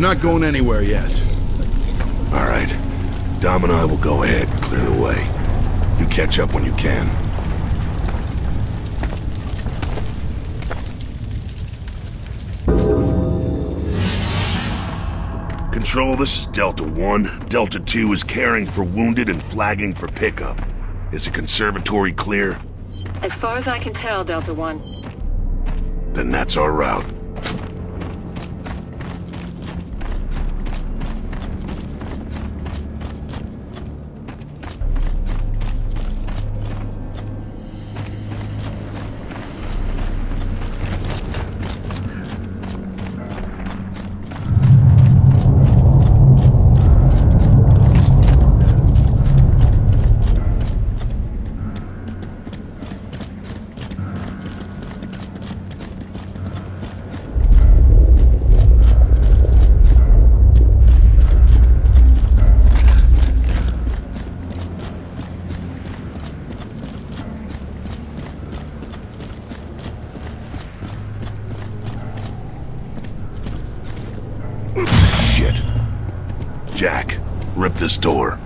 They're not going anywhere yet. All right. Dom and I will go ahead, clear the way. You catch up when you can. Control, this is Delta 1. Delta 2 is caring for wounded and flagging for pickup. Is the conservatory clear? As far as I can tell, Delta One. Then that's our route. This door.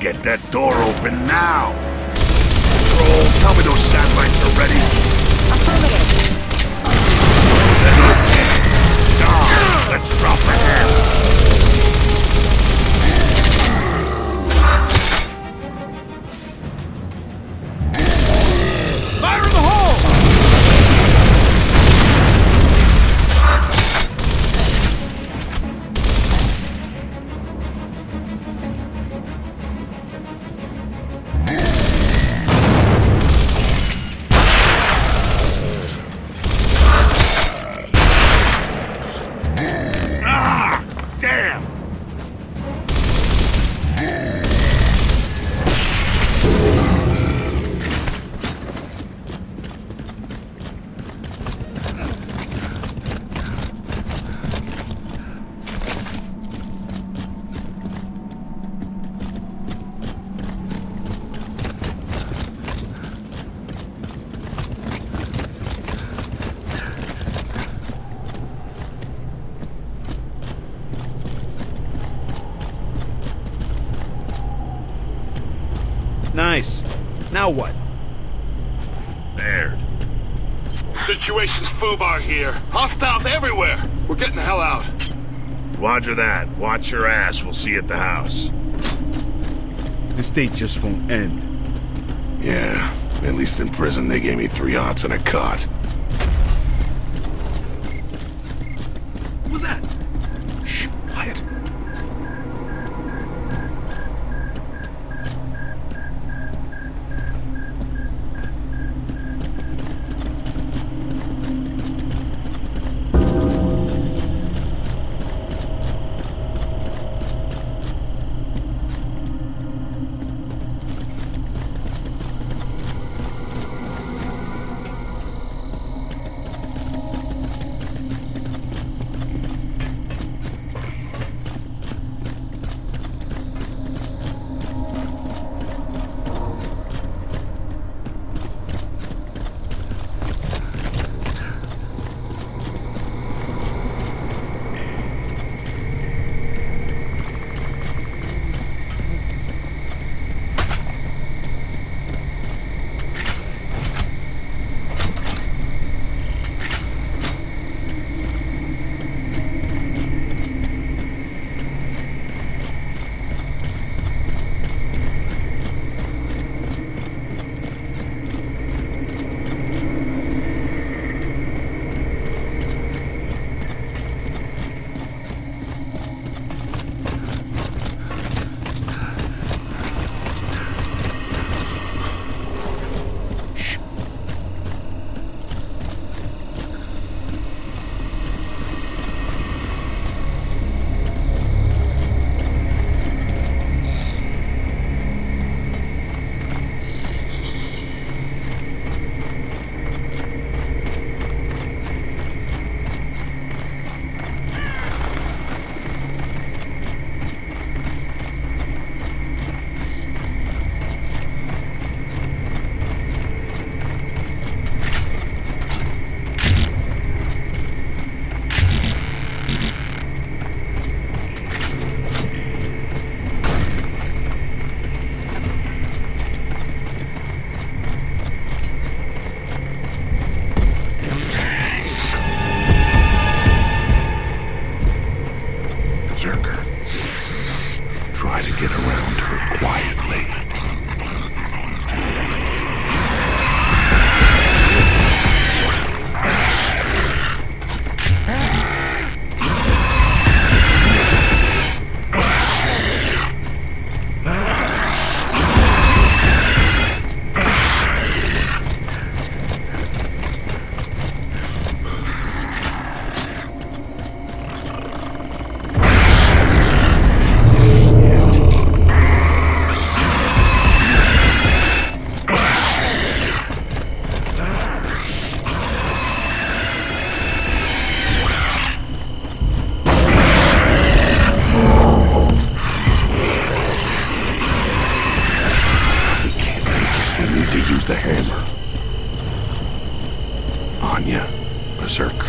Get that door open now! Control, tell me those satellites are ready. Affirmative. Let's drop the hammer. Nice. Now what? Baird. Situation's FUBAR here. Hostiles everywhere. We're getting the hell out. Roger that. Watch your ass. We'll see you at the house. This date just won't end. Yeah, at least in prison they gave me three odds and a cot. What was that? Shh, quiet. Anya, Berserker,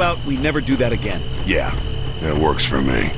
about we never do that again? Yeah, that works for me.